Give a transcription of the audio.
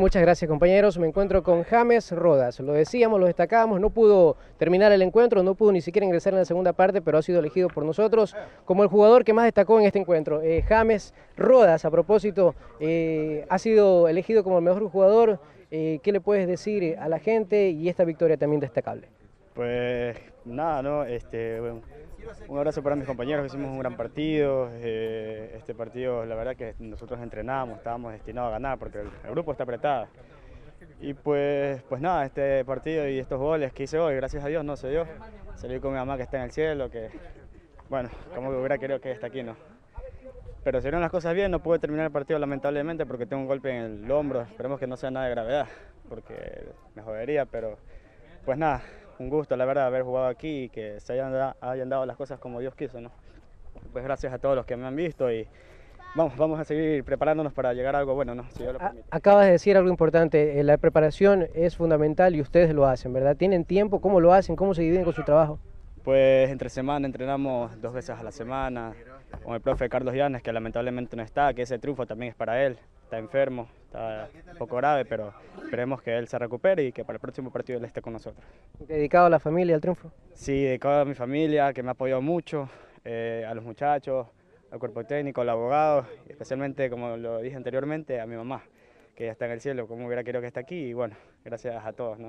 Muchas gracias compañeros, me encuentro con James Rodas, lo decíamos, lo destacábamos, no pudo terminar el encuentro, no pudo ni siquiera ingresar en la segunda parte, pero ha sido elegido por nosotros como el jugador que más destacó en este encuentro. Eh, James Rodas, a propósito, eh, ha sido elegido como el mejor jugador, eh, ¿qué le puedes decir a la gente y esta victoria también destacable? Pues nada, ¿no? Este, un abrazo para mis compañeros, hicimos un gran partido. Eh, este partido, la verdad que nosotros entrenábamos, estábamos destinados a ganar porque el, grupo está apretado. Y pues, pues nada, este partido y estos goles que hice hoy, gracias a Dios no se dio. Salí con mi mamá que está en el cielo, que bueno, como que hubiera querido que esté aquí, ¿no? Pero si eran las cosas bien, no pude terminar el partido lamentablemente porque tengo un golpe en el hombro. Esperemos que no sea nada de gravedad, porque me jodería, pero pues nada, un gusto, la verdad, haber jugado aquí y que se hayan, dado las cosas como Dios quiso, ¿no? Pues gracias a todos los que me han visto y vamos, vamos a seguir preparándonos para llegar a algo bueno, ¿no? Si Acabas de decir algo importante, eh, la preparación es fundamental y ustedes lo hacen, ¿verdad? ¿Tienen tiempo? ¿Cómo lo hacen? ¿Cómo se dividen con su trabajo? Pues entre semana entrenamos dos veces a la semana con el profe Carlos Llanes, que lamentablemente no está, que ese triunfo también es para él, está enfermo, está un poco grave, pero esperemos que él se recupere y que para el próximo partido él esté con nosotros. ¿Dedicado a la familia al triunfo? Sí, dedicado a mi familia, que me ha apoyado mucho, eh, a los muchachos, al cuerpo técnico, al abogado, y especialmente, como lo dije anteriormente, a mi mamá, que ya está en el cielo, como hubiera querido que esté aquí, y bueno, gracias a todos. ¿no?